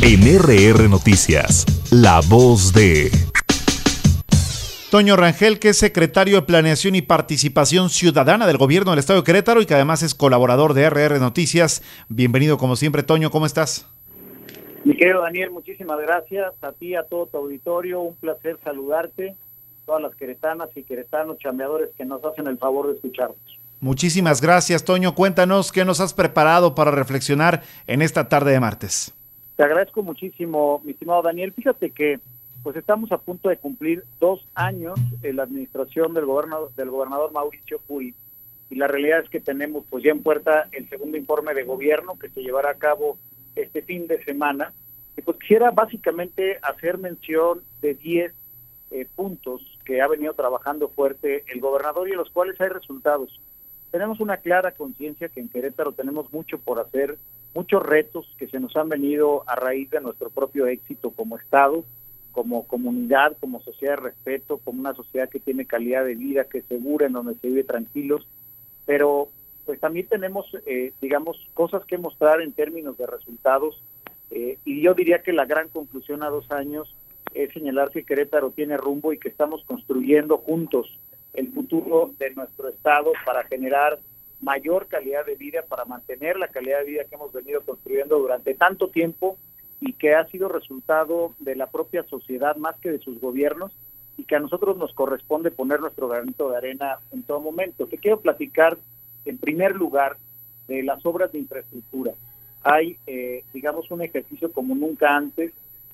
En RR Noticias, la voz de... Toño Rangel, que es secretario de Planeación y Participación Ciudadana del Gobierno del Estado de Querétaro y que además es colaborador de RR Noticias. Bienvenido como siempre, Toño, ¿cómo estás? Mi querido Daniel, muchísimas gracias a ti, a todo tu auditorio, un placer saludarte, todas las queretanas y queretanos chambeadores que nos hacen el favor de escucharnos. Muchísimas gracias, Toño. Cuéntanos qué nos has preparado para reflexionar en esta tarde de martes. Te agradezco muchísimo, mi estimado Daniel. Fíjate que pues estamos a punto de cumplir dos años en la administración del gobernador, del gobernador Mauricio Curi y la realidad es que tenemos pues ya en puerta el segundo informe de gobierno que se llevará a cabo este fin de semana. Y pues quisiera básicamente hacer mención de 10 eh, puntos que ha venido trabajando fuerte el gobernador y en los cuales hay resultados. Tenemos una clara conciencia que en Querétaro tenemos mucho por hacer, muchos retos que se nos han venido a raíz de nuestro propio éxito como Estado, como comunidad, como sociedad de respeto, como una sociedad que tiene calidad de vida, que es segura, en donde se vive tranquilos, pero pues también tenemos, eh, digamos, cosas que mostrar en términos de resultados, eh, y yo diría que la gran conclusión a dos años es señalar que Querétaro tiene rumbo y que estamos construyendo juntos el futuro de nuestro Estado para generar mayor calidad de vida, para mantener la calidad de vida que hemos venido construyendo durante tanto tiempo y que ha sido resultado de la propia sociedad más que de sus gobiernos y que a nosotros nos corresponde poner nuestro granito de arena en todo momento. Te quiero platicar en primer lugar de las obras de infraestructura. Hay, eh, digamos, un ejercicio como nunca antes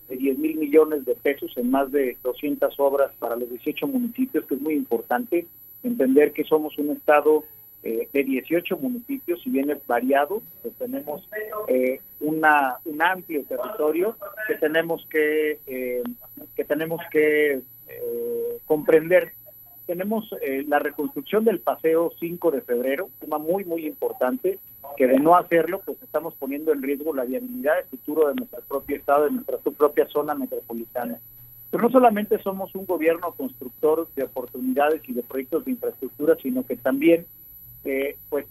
de 10 mil millones de pesos en más de 200 obras para los 18 municipios, que es muy importante entender que somos un estado eh, de 18 municipios, si bien es variado, pues tenemos eh, una, un amplio territorio que tenemos que, eh, que, tenemos que comprender. Tenemos la reconstrucción del Paseo 5 de febrero, tema muy, muy importante, que de no hacerlo, pues estamos poniendo en riesgo la viabilidad del futuro de nuestro propio estado, de nuestra propia zona metropolitana. Pero no solamente somos un gobierno constructor de oportunidades y de proyectos de infraestructura, sino que también eh, pues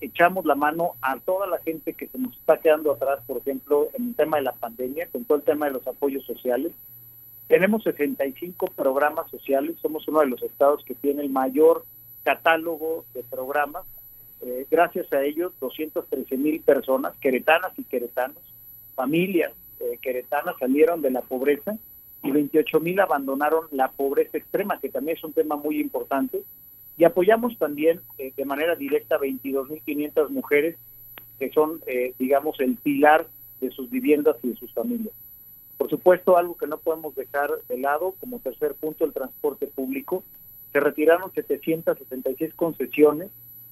echamos la mano a toda la gente que se nos está quedando atrás, por ejemplo, en el tema de la pandemia, con todo el tema de los apoyos sociales. Tenemos 65 programas sociales, somos uno de los estados que tiene el mayor catálogo de programas. Eh, gracias a ellos, 213 mil personas, queretanas y queretanos, familias eh, queretanas salieron de la pobreza y 28 mil abandonaron la pobreza extrema, que también es un tema muy importante y apoyamos también eh, de manera directa 22.500 mujeres que son, eh, digamos, el pilar de sus viviendas y de sus familias. Por supuesto, algo que no podemos dejar de lado, como tercer punto, el transporte público. Se retiraron 776 concesiones.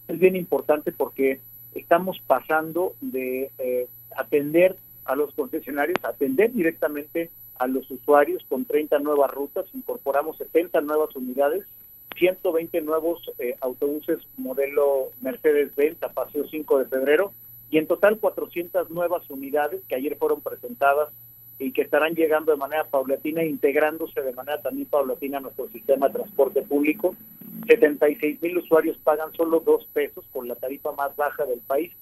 Es bien importante porque estamos pasando de eh, atender a los concesionarios, atender directamente a los usuarios con 30 nuevas rutas, incorporamos 70 nuevas unidades 120 nuevos eh, autobuses modelo Mercedes-Benz a Paseo 5 de febrero y en total 400 nuevas unidades que ayer fueron presentadas y que estarán llegando de manera paulatina, integrándose de manera también paulatina a nuestro sistema de transporte público. 76 mil usuarios pagan solo dos pesos con la tarifa más baja del país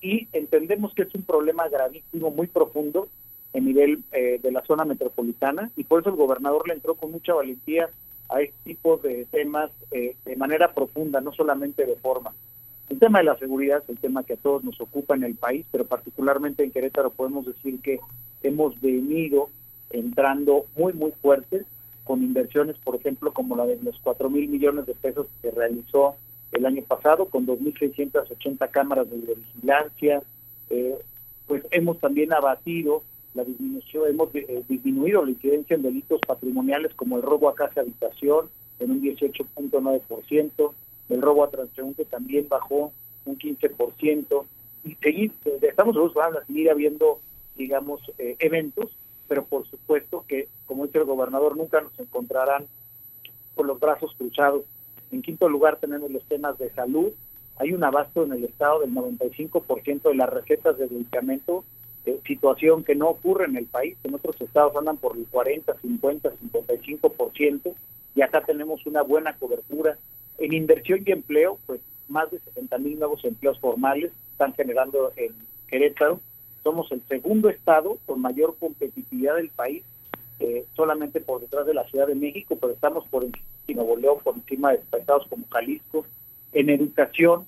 y entendemos que es un problema gravísimo, muy profundo en nivel eh, de la zona metropolitana y por eso el gobernador le entró con mucha valentía a este tipo de temas eh, de manera profunda, no solamente de forma. El tema de la seguridad es el tema que a todos nos ocupa en el país, pero particularmente en Querétaro podemos decir que hemos venido entrando muy, muy fuertes con inversiones, por ejemplo, como la de los 4 mil millones de pesos que realizó el año pasado, con 2.680 cámaras de vigilancia. Eh, pues hemos también abatido la disminución, hemos eh, disminuido la incidencia en delitos patrimoniales como el robo a casa habitación en un 18.9%, el robo a transeúnte también bajó un 15%, y seguir, eh, estamos van a seguir habiendo, digamos, eh, eventos, pero por supuesto que, como dice el gobernador, nunca nos encontrarán con los brazos cruzados. En quinto lugar tenemos los temas de salud, hay un abasto en el estado del 95% de las recetas de medicamento eh, situación que no ocurre en el país. En otros estados andan por el 40, 50, 55%, y acá tenemos una buena cobertura. En inversión y empleo, pues más de 70 mil nuevos empleos formales están generando en Querétaro. Somos el segundo estado con mayor competitividad del país, eh, solamente por detrás de la Ciudad de México, pero estamos por encima de por encima de estados como Jalisco. En educación,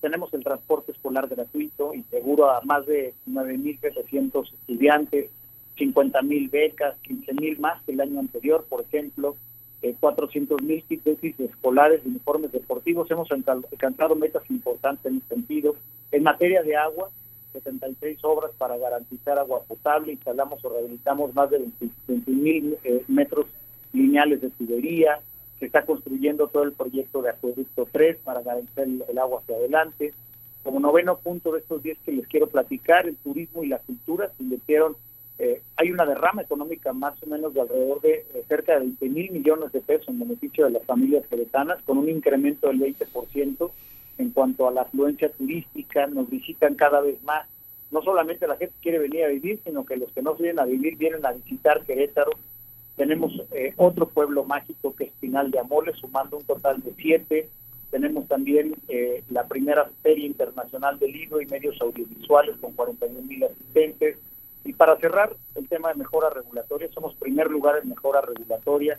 tenemos el transporte escolar gratuito y seguro a más de 9.700 estudiantes, 50.000 becas, 15.000 más que el año anterior, por ejemplo, eh, 400.000 kits escolares, uniformes deportivos. Hemos alcanzado metas importantes en ese sentido. En materia de agua, 76 obras para garantizar agua potable, instalamos o rehabilitamos más de 20.000 eh, metros lineales de tubería, se está construyendo todo el proyecto de Acueducto 3 para garantizar el, agua hacia adelante. Como noveno punto de estos 10 que les quiero platicar, el turismo y la cultura se invirtieron, eh, hay una derrama económica más o menos de alrededor de cerca de 20 mil millones de pesos en beneficio de las familias queretanas, con un incremento del 20% en cuanto a la afluencia turística, nos visitan cada vez más. No solamente la gente quiere venir a vivir, sino que los que no vienen a vivir vienen a visitar Querétaro tenemos eh, otro pueblo mágico que es Pinal de Amores, sumando un total de siete. Tenemos también eh, la primera Feria Internacional del Libro y Medios Audiovisuales con 41 mil asistentes. Y para cerrar el tema de mejora regulatoria, somos primer lugar en mejora regulatoria.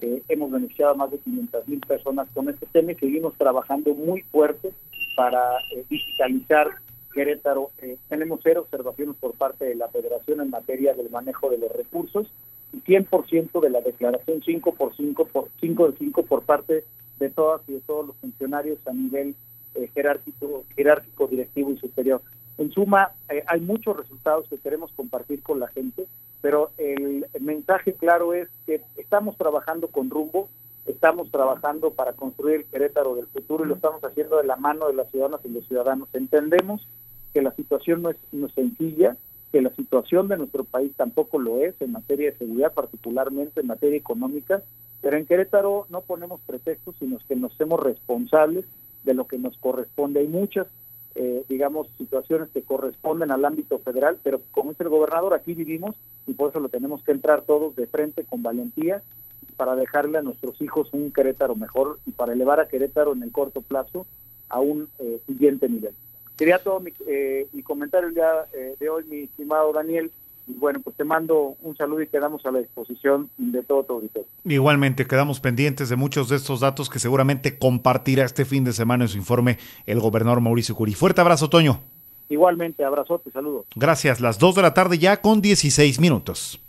Eh, hemos beneficiado a más de 500 mil personas con este tema y seguimos trabajando muy fuerte para digitalizar Querétaro. tenemos cero observaciones por parte de la Federación en materia del manejo de los recursos 100% de la declaración 5 por 5 por 5 de 5 por parte de todas y de todos los funcionarios a nivel eh, jerárquico, jerárquico, directivo y superior. En suma, eh, hay muchos resultados que queremos compartir con la gente, pero el, mensaje claro es que estamos trabajando con rumbo, estamos trabajando para construir el Querétaro del futuro y lo estamos haciendo de la mano de las ciudadanas y los ciudadanos. Entendemos que la situación no es, no es sencilla, que la situación de nuestro país tampoco lo es en materia de seguridad, particularmente en materia económica, pero en Querétaro no ponemos pretextos, sino que nos hacemos responsables de lo que nos corresponde. Hay muchas, eh, digamos, situaciones que corresponden al ámbito federal, pero como es el gobernador, aquí vivimos y por eso lo tenemos que entrar todos de frente con valentía para dejarle a nuestros hijos un Querétaro mejor y para elevar a Querétaro en el corto plazo a un eh, siguiente nivel. Sería todo mi, eh, comentario ya eh, de hoy, mi estimado Daniel. Y bueno, pues te mando un saludo y quedamos a la disposición de todo tu auditorio. Igualmente, quedamos pendientes de muchos de estos datos que seguramente compartirá este fin de semana en su informe el gobernador Mauricio Curi. Fuerte abrazo, Toño. Igualmente, abrazote, saludos. Gracias, las 2 de la tarde ya con 16 minutos.